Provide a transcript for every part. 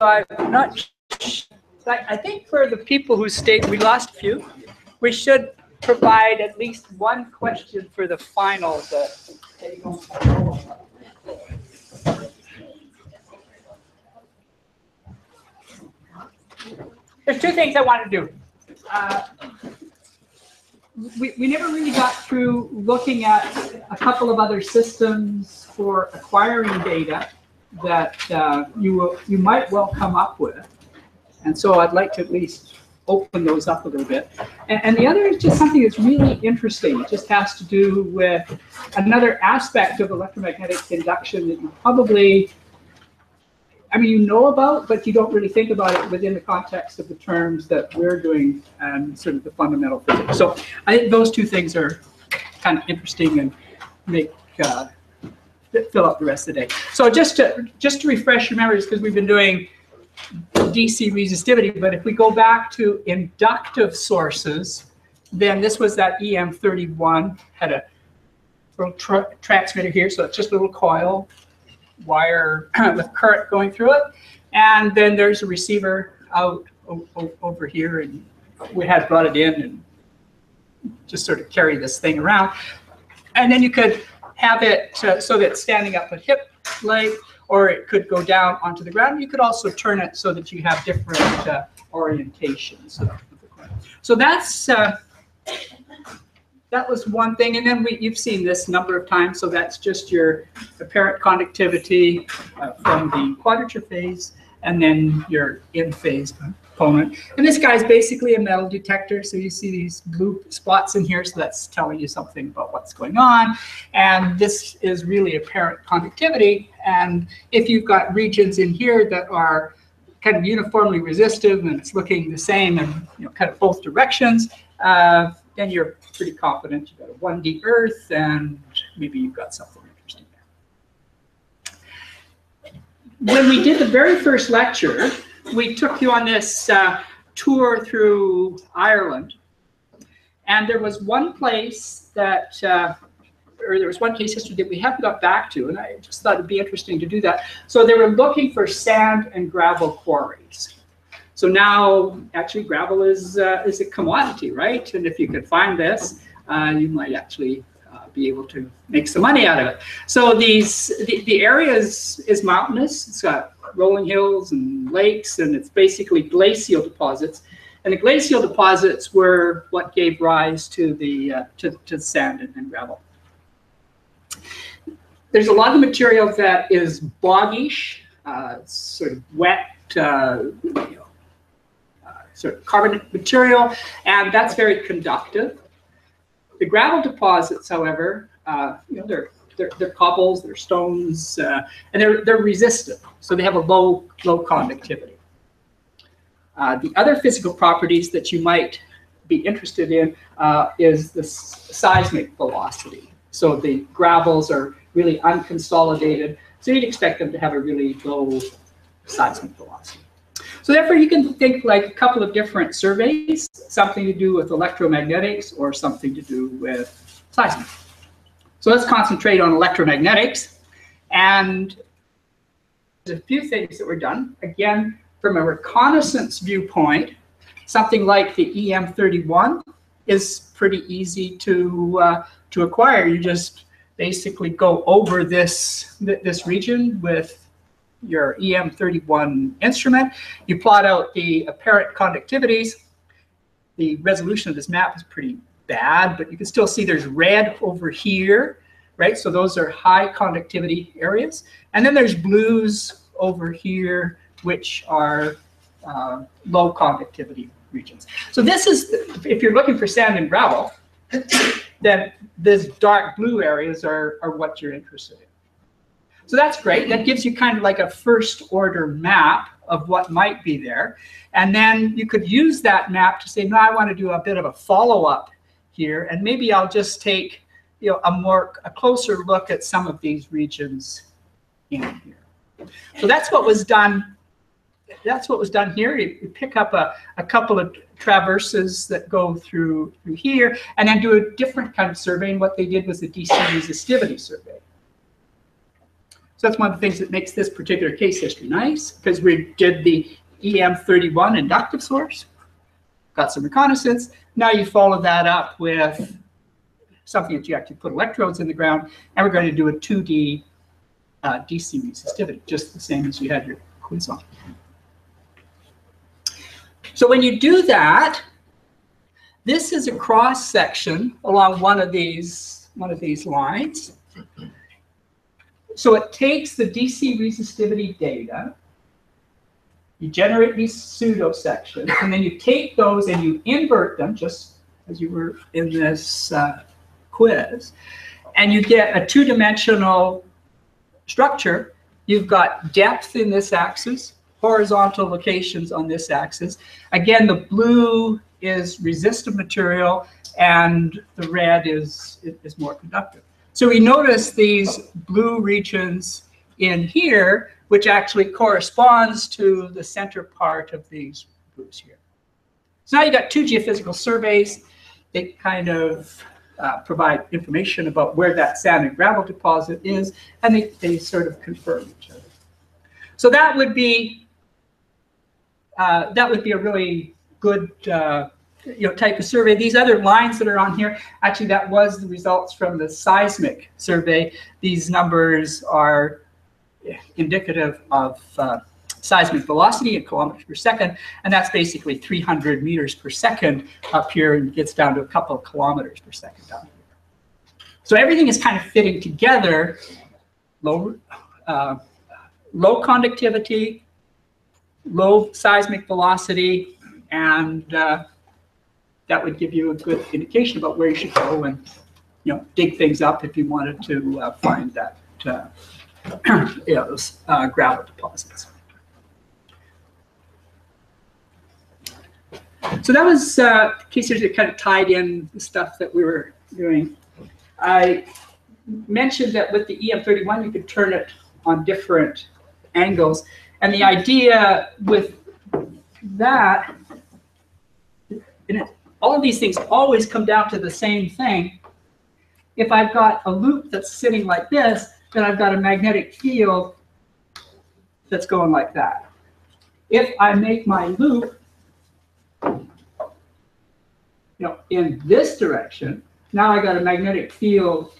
I'm not, I think for the people who stayed, we lost a few. We should provide at least one question for the final. There's two things I want to do. Uh, We, we never really got through looking at a couple of other systems for acquiring data that uh, you you might well come up with. And so I'd like to at least open those up a little bit. And, and the other is just something that's really interesting. It just has to do with another aspect of electromagnetic induction that you probably, I mean, you know about, but you don't really think about it within the context of the terms that we're doing and sort of the fundamental physics. So I think those two things are kind of interesting and make uh, fill up the rest of the day. So just to just to refresh your memories, because we've been doing DC resistivity, but if we go back to inductive sources, then this was that EM31 had a little tra- transmitter here, so it's just a little coil wire with current going through it, and then there's a receiver out over here, and we had brought it in and just sort of carry this thing around, and then you could have it so, that it's standing up a hip length, or it could go down onto the ground. You could also turn it so that you have different uh, orientations. So that's uh, that was one thing, and then we, you've seen this number of times. So that's just your apparent conductivity uh, from the quadrature phase, and then your in phase component. And this guy's basically a metal detector. So you see these blue spots in here. So that's telling you something about what's going on. And this is really apparent conductivity. And if you've got regions in here that are kind of uniformly resistive and it's looking the same in you know, kind of both directions, uh, then you're pretty confident you've got a 1D Earth and maybe you've got something interesting there. When we did the very first lecture, we took you on this uh, tour through Ireland. And there was one place that, uh, or there was one case history that we haven't got back to, and I just thought it'd be interesting to do that. So they were looking for sand and gravel quarries. So now, actually, gravel is uh, is a commodity, right? And if you could find this, uh, you might actually be able to make some money out of it. So these the, the area is, is mountainous. It's got rolling hills and lakes, and it's basically glacial deposits. And the glacial deposits were what gave rise to the uh, to, to sand and, gravel. There's a lot of material that is boggish, uh, sort of wet, uh, you know, uh, sort of carbonate material, and that's very conductive. The gravel deposits, however, uh, you know, they're they're, they're cobbles, they're stones, uh, and they're they're resistive, so they have a low low conductivity. Uh, the other physical properties that you might be interested in uh, is the seismic velocity. So the gravels are really unconsolidated, so you'd expect them to have a really low seismic velocity. So therefore, you can think like a couple of different surveys, something to do with electromagnetics or something to do with seismic. So let's concentrate on electromagnetics. And there's a few things that were done. Again, from a reconnaissance viewpoint, something like the EM31 is pretty easy to uh, to acquire. You just basically go over this this region with your EM31 instrument. You plot out the apparent conductivities. The resolution of this map is pretty bad, but you can still see there's red over here, right? So those are high conductivity areas. And then there's blues over here, which are uh, low conductivity regions. So this is, if you're looking for sand and gravel, then these dark blue areas are, are what you're interested in. So that's great. That gives you kind of like a first order map of what might be there. And then you could use that map to say, no, I want to do a bit of a follow up here. And maybe I'll just take you know, a more a closer look at some of these regions in here. So that's what was done. That's what was done here. You, you pick up a, a couple of traverses that go through through here, and then do a different kind of survey. And what they did was a DC resistivity survey. So that's one of the things that makes this particular case history nice, because we did the EM31 inductive source, got some reconnaissance. Now you follow that up with something that you actually put electrodes in the ground, and we're going to do a 2D uh, DC resistivity, just the same as you had your quiz on. So when you do that, this is a cross section along one of these one of these lines. So it takes the DC resistivity data, you generate these pseudo sections, and then you take those and you invert them, just as you were in this uh, quiz, and you get a two-dimensional structure. You've got depth in this axis, horizontal locations on this axis. Again, the blue is resistive material and the red is, is more conductive. So we notice these blue regions in here, which actually corresponds to the center part of these blues here. So now you've got two geophysical surveys. They kind of uh, provide information about where that sand and gravel deposit is, and they, they sort of confirm each other. So that would be uh, that would be a really good uh, you know, type of survey. These other lines that are on here, actually that was the results from the seismic survey. These numbers are indicative of uh, seismic velocity in kilometers per second, and that's basically 300 meters per second up here and gets down to a couple of kilometers per second down here. So everything is kind of fitting together, low, uh, low conductivity, low seismic velocity, and uh, that would give you a good indication about where you should go and you know dig things up if you wanted to uh, find that uh, you know, those uh, gravel deposits. So that was uh, cases that kind of tied in the stuff that we were doing. I mentioned that with the EM31 you could turn it on different angles, and the idea with that, and it, all of these things always come down to the same thing. If I've got a loop that's sitting like this, then I've got a magnetic field that's going like that. If I make my loop you know, in this direction, now I got a magnetic field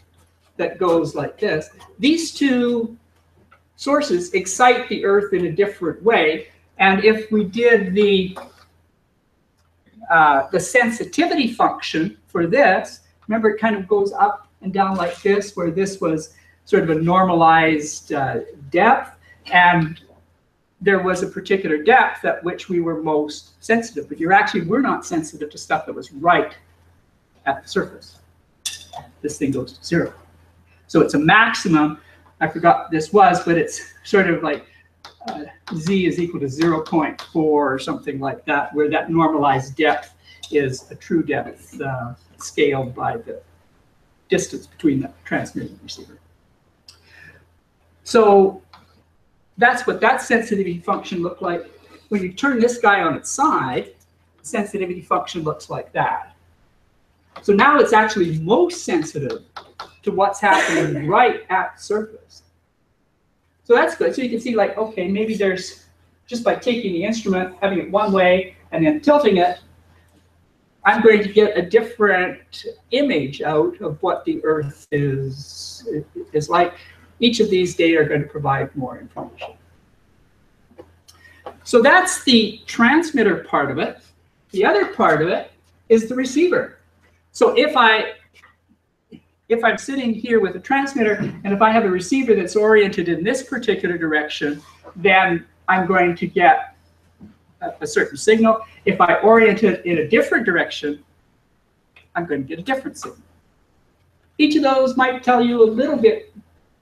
that goes like this. These two sources excite the Earth in a different way. And if we did the uh, the sensitivity function for this, remember it kind of goes up and down like this, where this was sort of a normalized uh, depth, and there was a particular depth at which we were most sensitive. But you're actually, we're not sensitive to stuff that was right at the surface. This thing goes to zero. So it's a maximum. I forgot this was, but it's sort of like uh, z is equal to 0.4 or something like that, where that normalized depth is a true depth uh, scaled by the distance between the transmitter and receiver. So that's what that sensitivity function looked like. When you turn this guy on its side, sensitivity function looks like that. So now it's actually most sensitive to what's happening right at the surface. So that's good. So you can see like, okay, maybe there's, just by taking the instrument, having it one way, and then tilting it, I'm going to get a different image out of what the Earth is, is like. Each of these data are going to provide more information. So that's the transmitter part of it. The other part of it is the receiver. So if I if I'm sitting here with a transmitter and if I have a receiver that's oriented in this particular direction, then I'm going to get a, a certain signal. If I orient it in a different direction, I'm going to get a different signal. Each of those might tell you a little bit,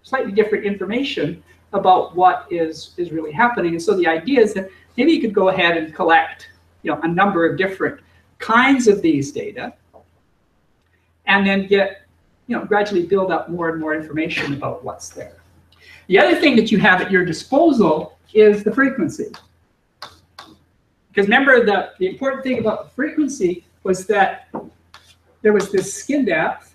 slightly different information about what is, is really happening. And so the idea is that maybe you could go ahead and collect you know, a number of different kinds of these data and then get you know, gradually build up more and more information about what's there. The other thing that you have at your disposal is the frequency. Because remember, the, the important thing about the frequency was that there was this skin depth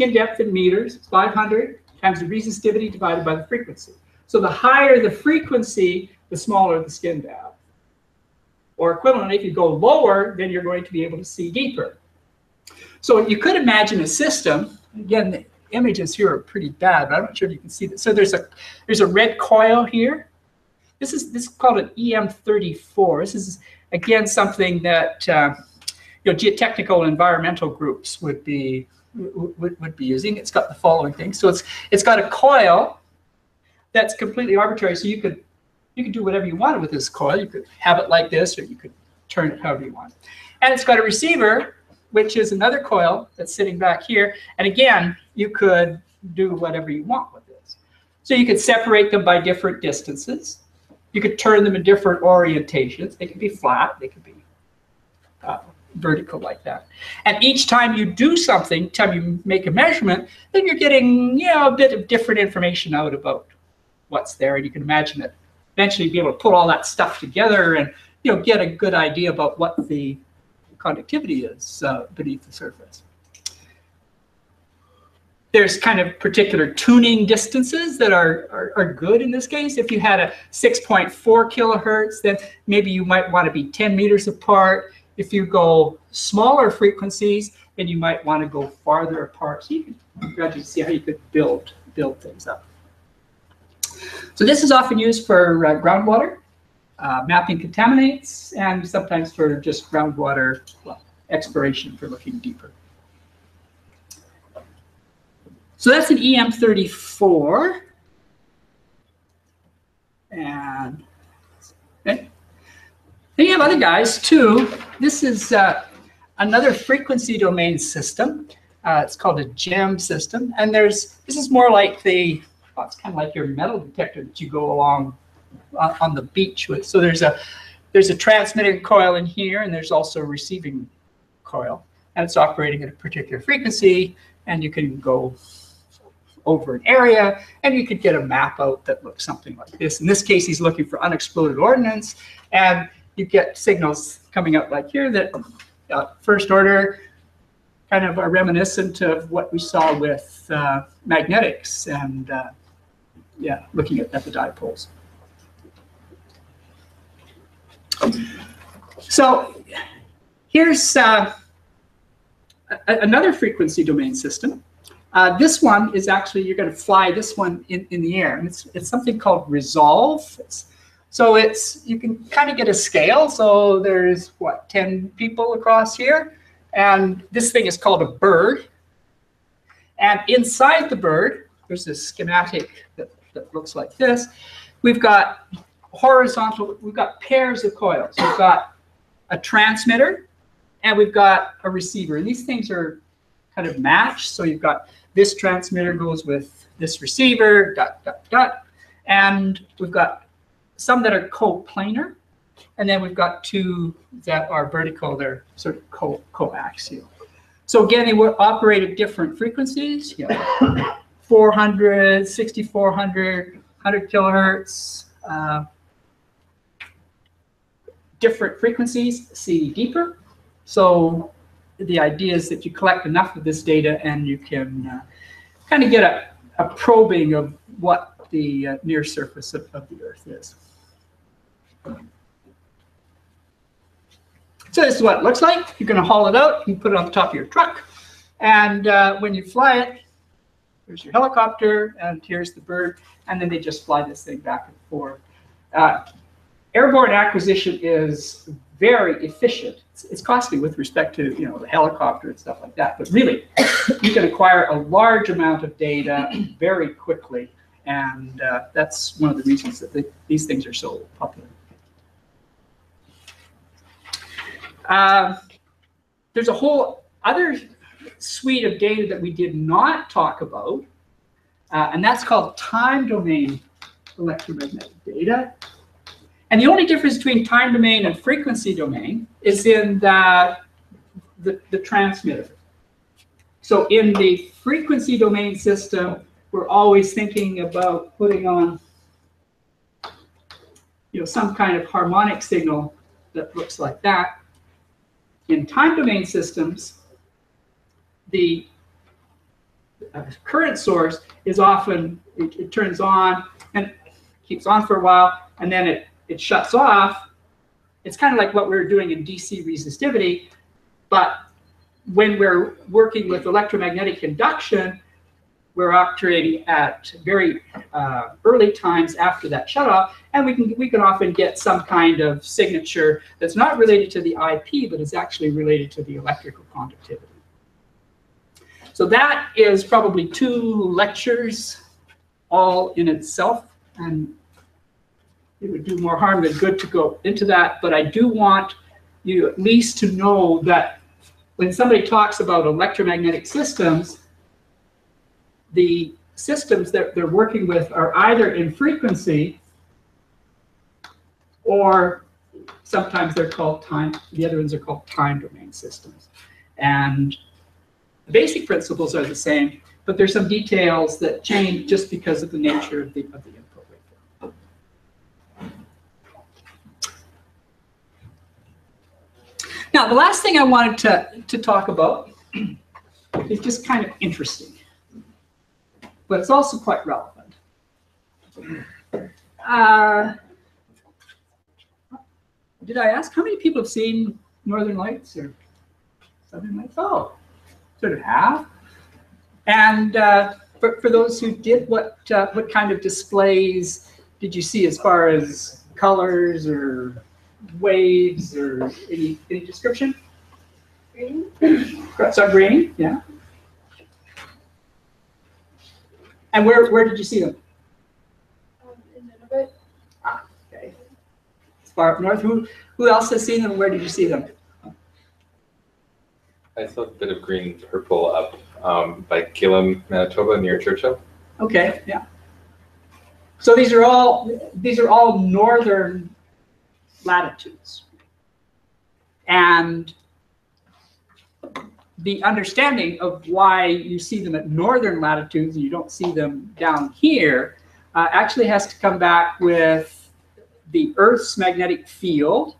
Skin depth in meters, 500 times the resistivity divided by the frequency. So the higher the frequency, the smaller the skin depth. Or equivalent, if you go lower, then you're going to be able to see deeper. So you could imagine a system, again, the images here are pretty bad, but I'm not sure if you can see this. So there's a there's a red coil here. This is this is called an EM34. This is again something that uh, you know geotechnical environmental groups would be would, would be using. It's got the following things. So it's it's got a coil that's completely arbitrary. So you could you can do whatever you want with this coil. You could have it like this, or you could turn it however you want. And it's got a receiver, which is another coil that's sitting back here. And again, you could do whatever you want with this. So you could separate them by different distances. You could turn them in different orientations. They could be flat. They could be uh, vertical like that. And each time you do something, time you make a measurement, then you're getting you know, a bit of different information out about what's there. And you can imagine that eventually be able to put all that stuff together and you know get a good idea about what the conductivity is uh, beneath the surface. There's kind of particular tuning distances that are, are, are, good in this case. If you had a 6.4 kilohertz, then maybe you might want to be 10 meters apart. If you go smaller frequencies, then you might want to go farther apart. So you can gradually see how you could build, build things up. So this is often used for uh, groundwater, uh, mapping contaminants, and sometimes for just groundwater well, exploration for looking deeper. So that's an EM34. And okay. then you have other guys too. This is uh, another frequency domain system. Uh, it's called a GEM system. And there's this is more like the it's kind of like your metal detector that you go along on, on the beach with. So there's a there's a transmitting coil in here, and there's also a receiving coil, and it's operating at a particular frequency, and you can go over an area, and you could get a map out that looks something like this. In this case, he's looking for unexploded ordnance, and you get signals coming out like here that uh, first order kind of are reminiscent of what we saw with uh, magnetics and uh, yeah, looking at, at the dipoles. So here's uh, another frequency domain system. Uh, this one is actually, you're going to fly this one in, in the air. And it's, it's something called Resolve. It's, so it's you can kind of get a scale. So there's, what, 10 people across here? And this thing is called a bird. And inside the bird, there's this schematic that that looks like this. We've got horizontal, we've got pairs of coils. We've got a transmitter and we've got a receiver. And these things are kind of matched. So you've got this transmitter goes with this receiver, dot, dot, dot. And we've got some that are coplanar. And then we've got two that are vertical, they're sort of co coaxial. So again, they will operate at different frequencies. Know, 400, 6400, 100 kilohertz, uh, different frequencies, see deeper. So the idea is that you collect enough of this data and you can uh, kind of get a, a, probing of what the uh, near surface of, of, the Earth is. So this is what it looks like. You're going to haul it out, you put it on the top of your truck, and uh, when you fly it, Here's your helicopter, and here's the bird, and then they just fly this thing back and forth. Uh, airborne acquisition is very efficient. It's, it's, costly with respect to you know the helicopter and stuff like that, but really, you can acquire a large amount of data very quickly, and uh, that's one of the reasons that the, these things are so popular. Uh, there's a whole other suite of data that we did not talk about, uh, and that's called time domain electromagnetic data. And the only difference between time domain and frequency domain is in that the, the transmitter. So in the frequency domain system, we're always thinking about putting on you know, some kind of harmonic signal that looks like that. In time domain systems, the uh, current source is often, it, it turns on and keeps on for a while, and then it, it shuts off. It's kind of like what we we're doing in DC resistivity, but when we're working with electromagnetic induction, we're operating at very uh, early times after that shutoff, and we can we can often get some kind of signature that's not related to the IP, but is actually related to the electrical conductivity. So that is probably two lectures all in itself, and it would do more harm than good to go into that. But I do want you at least to know that when somebody talks about electromagnetic systems, the systems that they're working with are either in frequency or sometimes they're called time, the other ones are called time domain systems. And the basic principles are the same, but there's some details that change just because of the nature of the, of the input waveform. Now, the last thing I wanted to, to talk about is just kind of interesting but it's also quite relevant. Uh, did I ask how many people have seen Northern Lights or Southern Lights? Oh, sort of half. And uh, for, for those who did, what uh, what kind of displays did you see as far as colors or waves or any any description? Green. So green, yeah. And where, where did you see them? Um, in Nunavut. Ah, okay. As far up north. Who, who else has seen them? Where did you see them? I saw a bit of green purple up um, by Gillam, Manitoba, near Churchill. Okay, yeah. So these are all these are all northern latitudes, and the understanding of why you see them at northern latitudes and you don't see them down here uh, actually has to come back with the Earth's magnetic field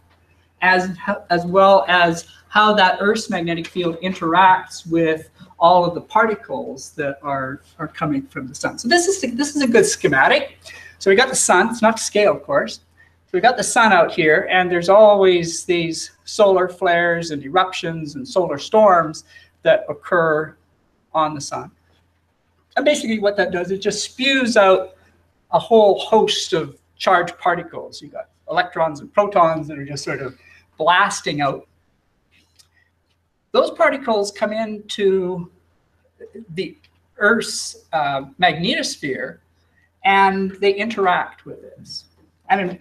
as, as well as how that Earth's magnetic field interacts with all of the particles that are, are coming from the sun. So this is, this is a good schematic. So we got the sun, it's not to scale, of course. So we got the sun out here, and there's always these solar flares and eruptions and solar storms that occur on the sun. And basically what that does, it just spews out a whole host of charged particles. You got electrons and protons that are just sort of blasting out. Those particles come into the Earth's uh, magnetosphere and they interact with this. And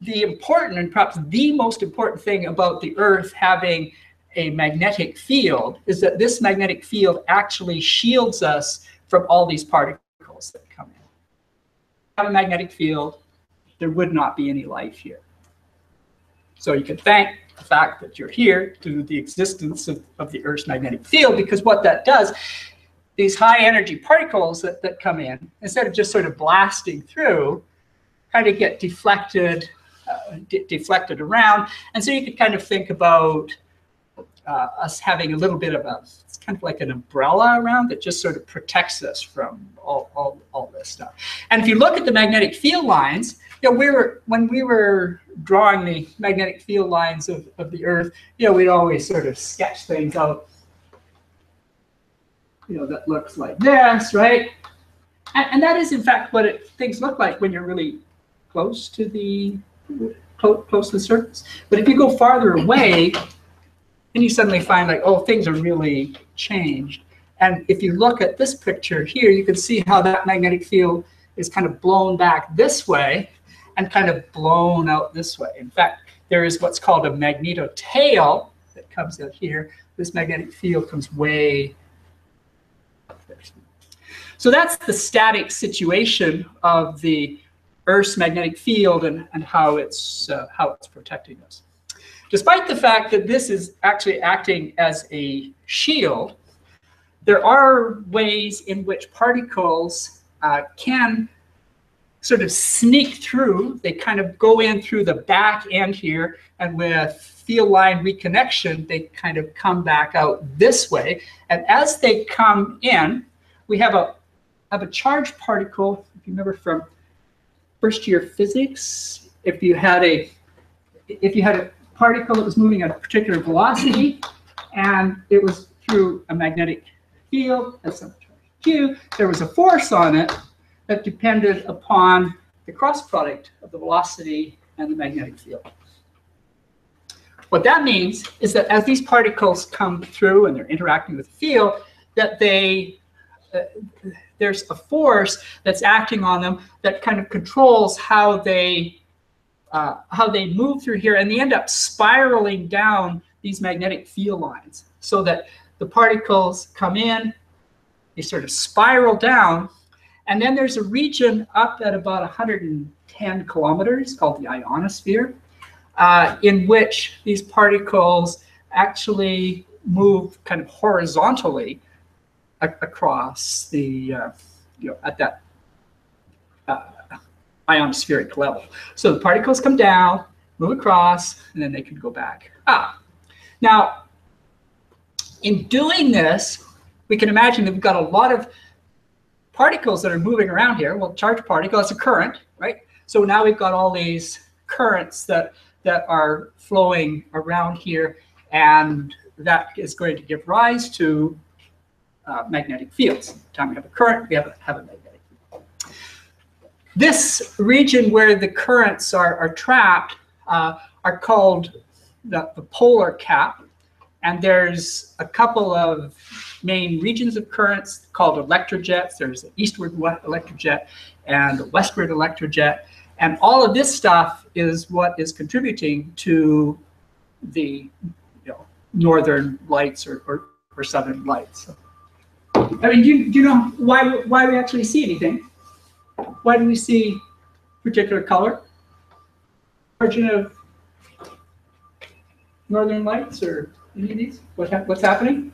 the important and perhaps the most important thing about the Earth having a magnetic field is that this magnetic field actually shields us from all these particles that come in. Have a magnetic field, there would not be any life here. So you can thank the fact that you're here to the existence of, of the Earth's magnetic field because what that does, these high energy particles that, that come in, instead of just sort of blasting through, kind of get deflected uh, deflected around. And so you could kind of think about uh, us having a little bit of a, it's kind of like an umbrella around that just sort of protects us from all, all, all this stuff. And if you look at the magnetic field lines, you know, we were, when we were drawing the magnetic field lines of, of the Earth, you know, we'd always sort of sketch things out, you know, that looks like this, right? And, and that is, in fact, what it, things look like when you're really close to the close to the surface. But if you go farther away, then you suddenly find like, oh, things are really changed. And if you look at this picture here, you can see how that magnetic field is kind of blown back this way and kind of blown out this way. In fact, there is what's called a magnetotail that comes out here. This magnetic field comes way up there. So that's the static situation of the Earth's magnetic field and, and how, it's, uh, how it's protecting us. Despite the fact that this is actually acting as a shield, there are ways in which particles uh, can sort of sneak through. They kind of go in through the back end here, and with field line reconnection, they kind of come back out this way. And as they come in, we have a have a charged particle. If you remember from first year physics, if you had a if you had a particle that was moving at a particular velocity, and it was through a magnetic field at some q, there was a force on it that depended upon the cross product of the velocity and the magnetic field. What that means is that as these particles come through and they're interacting with the field, that they uh, there's a force that's acting on them that kind of controls how they uh, how they move through here, and they end up spiraling down these magnetic field lines, so that the particles come in, they sort of spiral down, and then there's a region up at about 110 kilometers called the ionosphere, uh, in which these particles actually move kind of horizontally across the, uh, you know, at that ionospheric level. So the particles come down, move across, and then they can go back up. Now, in doing this, we can imagine that we've got a lot of particles that are moving around here. Well, charged particle is a current, right? So now we've got all these currents that that are flowing around here, and that is going to give rise to uh, magnetic fields. Time we have a current, we have a, have a. This region where the currents are, are trapped uh, are called the, the polar cap, and there's a couple of main regions of currents called electrojets. There's an eastward electrojet and a westward electrojet. And all of this stuff is what is contributing to the you know, northern lights or, or, or southern lights. I mean, do you, do you know why, why we actually see anything? Why do we see particular color? Origin of northern lights or any of these? What hap- what's happening?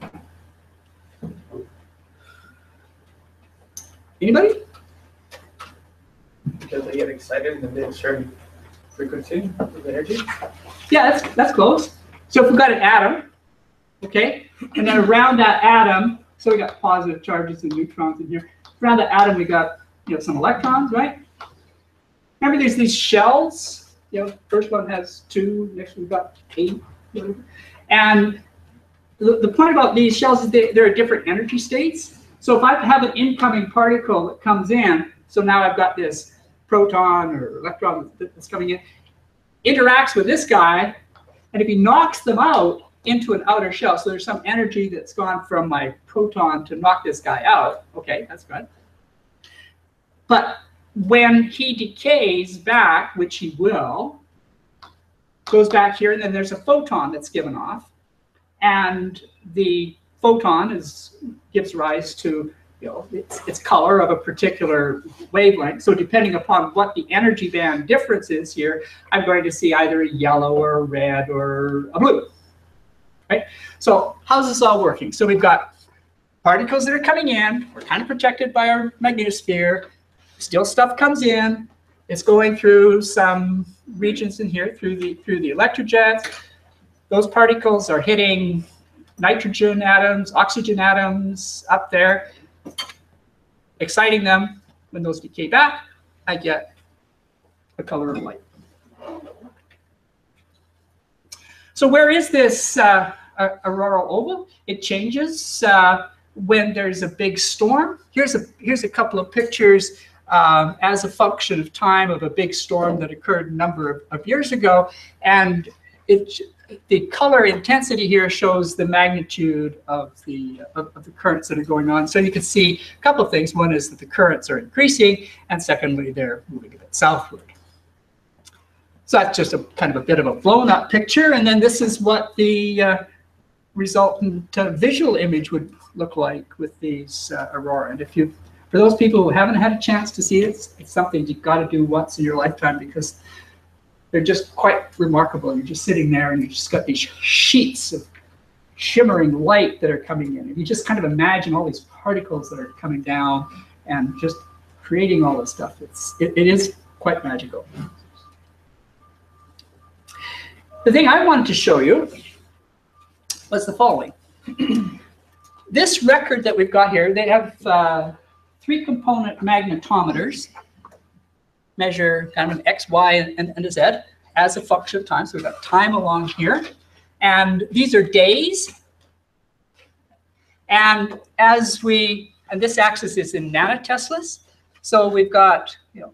Anybody? Because they get excited and they certain frequency of energy. Yeah, that's that's close. So if we've got an atom, okay, and then around that atom, so we got positive charges and neutrons in here. Around the atom, we got you know some electrons, right? Remember, there's these shells. You know, first one has two, next we've got eight, and the, the point about these shells is they, they're different energy states. So if I have an incoming particle that comes in, so now I've got this proton or electron that's coming in, interacts with this guy, and if he knocks them out into an outer shell, so there's some energy that's gone from my proton to knock this guy out. Okay, that's good. But when he decays back, which he will, goes back here, and then there's a photon that's given off, and the photon is gives rise to you know its, its color of a particular wavelength. So depending upon what the energy band difference is here, I'm going to see either a yellow or a red or a blue. Right? So how's this all working? So we've got particles that are coming in. We're kind of protected by our magnetosphere. Still stuff comes in. It's going through some regions in here through the through the electrojets. Those particles are hitting nitrogen atoms, oxygen atoms up there, exciting them. When those decay back, I get a color of light. So where is this uh, auroral oval? It changes uh, when there's a big storm. Here's a here's a couple of pictures um, as a function of time of a big storm that occurred a number of, of years ago, and it the color intensity here shows the magnitude of the of, of, the currents that are going on. So you can see a couple of things. One is that the currents are increasing, and secondly, they're moving a bit southward. So that's just a kind of a bit of a blown up picture. And then this is what the uh, resultant uh, visual image would look like with these uh, aurora. And if you, for those people who haven't had a chance to see it, it's, it's something you've got to do once in your lifetime because they're just quite remarkable. You're just sitting there and you just got these sheets of shimmering light that are coming in. And you just kind of imagine all these particles that are coming down and just creating all this stuff. It's, it, it is quite magical. The thing I wanted to show you was the following. this record that we've got here, they have uh, three component magnetometers, measure kind of X, Y, and, and Z as a function of time. So we've got time along here. And these are days. And as we, and this axis is in nanoteslas. So we've got, you know,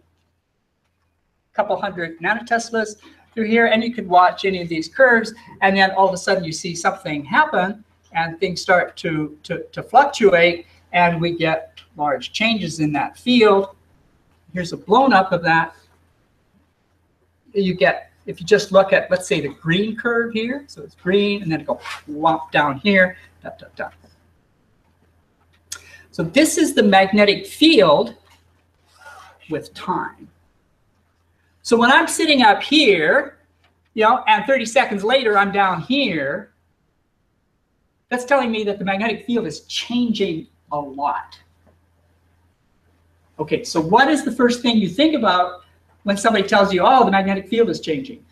a couple hundred nanoteslas through here, and you could watch any of these curves, and then all of a sudden you see something happen, and things start to, to, to fluctuate, and we get large changes in that field. Here's a blown up of that. You get, if you just look at, let's say, the green curve here, so it's green, and then it go whomp down here, da, da, da. So this is the magnetic field with time. So when I'm sitting up here, you know, and 30 seconds later I'm down here, that's telling me that the magnetic field is changing a lot. Okay, so what is the first thing you think about when somebody tells you, oh, the magnetic field is changing?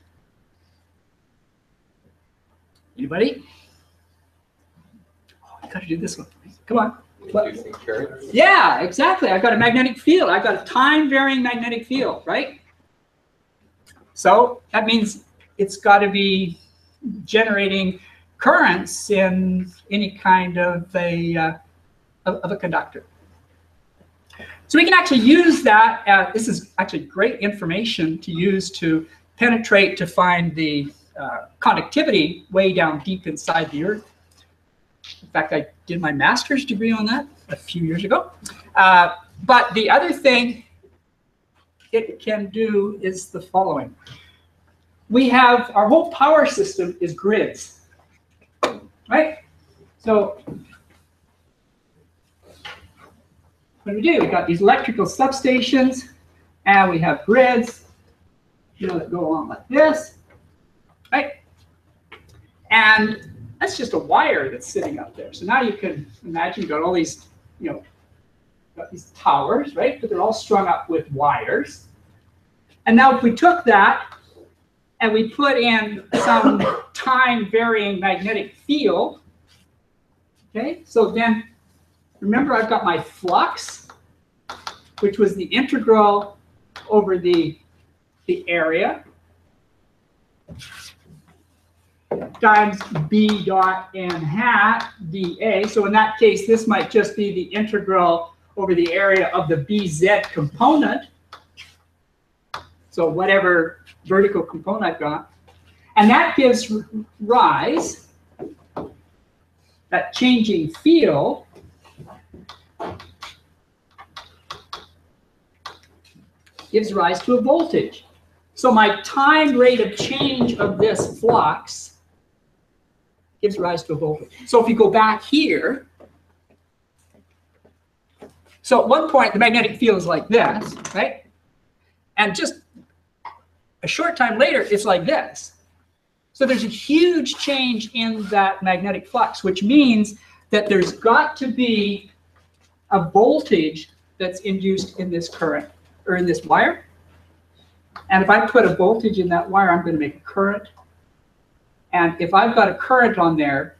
Anybody? Oh, I gotta do this one. Come on. What? Inducing currents? Yeah, exactly. I've got a magnetic field. I've got a time varying magnetic field, right? So that means it's got to be generating currents in any kind of a, uh, of, of a conductor. So we can actually use that. Uh, this is actually great information to use to penetrate to find the uh, conductivity way down deep inside the Earth. In fact, I did my master's degree on that a few years ago. Uh, but the other thing it can do is the following. We have our whole power system is grids, right? So what do we do? We've got these electrical substations and we have grids, you know, that go along like this, right? And that's just a wire that's sitting up there. So now you can imagine you've got all these, you know, got these towers, right? But they're all strung up with wires. And now if we took that and we put in some time varying magnetic field, okay, so then remember I've got my flux, which was the integral over the, the area times b dot n hat dA. So in that case, this might just be the integral over the area of the bz component. So whatever vertical component I've got. And that gives rise, that changing field, gives rise to a voltage. So my time rate of change of this flux gives rise to a voltage. So if you go back here, so at one point the magnetic field is like this, right? And just a short time later, it's like this. So there's a huge change in that magnetic flux, which means that there's got to be a voltage that's induced in this current or in this wire. And if I put a voltage in that wire, I'm going to make a current. And if I've got a current on there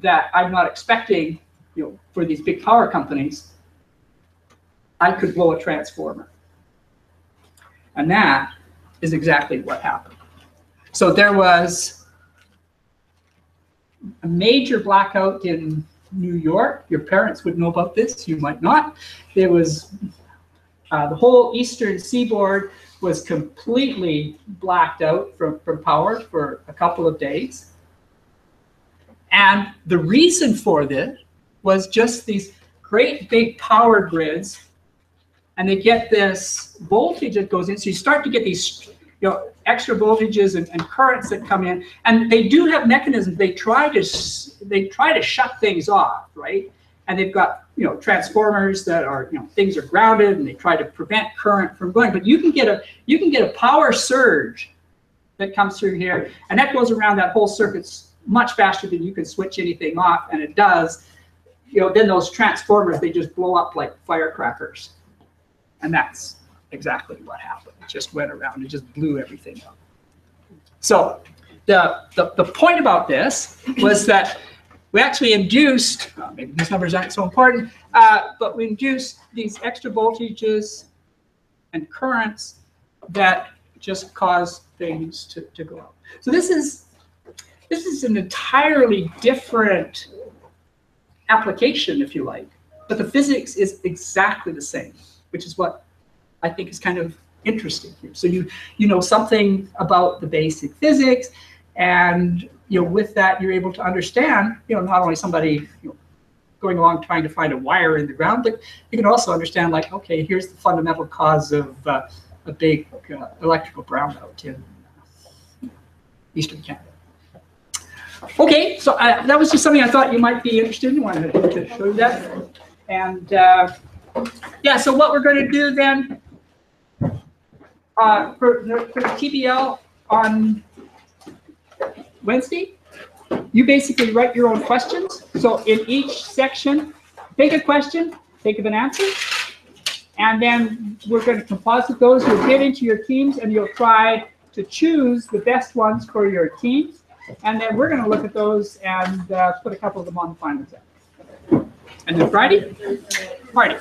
that I'm not expecting, you know, for these big power companies, I could blow a transformer. And that is exactly what happened. So there was a major blackout in New York. Your parents would know about this, you might not. There was uh, the whole eastern seaboard was completely blacked out from, from power for a couple of days. And the reason for this was just these great big power grids and they get this voltage that goes in. So you start to get these you know, extra voltages and, and, currents that come in, and they do have mechanisms. They try to they try to shut things off, right? And they've got you know transformers that are you know things are grounded, and they try to prevent current from going. But you can get a you can get a power surge that comes through here, and that goes around that whole circuit much faster than you can switch anything off, and it does. You know, then those transformers they just blow up like firecrackers. And that's exactly what happened. It just went around, it just blew everything up. So the, the, the point about this was that we actually induced, uh, maybe these numbers aren't so important, uh, but we induced these extra voltages and currents that just cause things to, to go up. So this is this is an entirely different application, if you like, but the physics is exactly the same, which is what I think is kind of interesting here. So you you know something about the basic physics, and you know with that you're able to understand you know not only somebody you know, going along trying to find a wire in the ground, but you can also understand like okay here's the fundamental cause of uh, a big uh, electrical brownout in uh, eastern Canada. Okay, so uh, that was just something I thought you might be interested in. Wanted to, show you that, and uh, yeah. So what we're going to do then uh, for, the- for the TBL on Wednesday, you basically write your own questions. So in each section, take a question, think of an answer, and then we're going to composite those. You'll get into your teams and you'll try to choose the best ones for your teams. And then we're going to look at those and uh, put a couple of them on the final exam. And then Friday, Friday.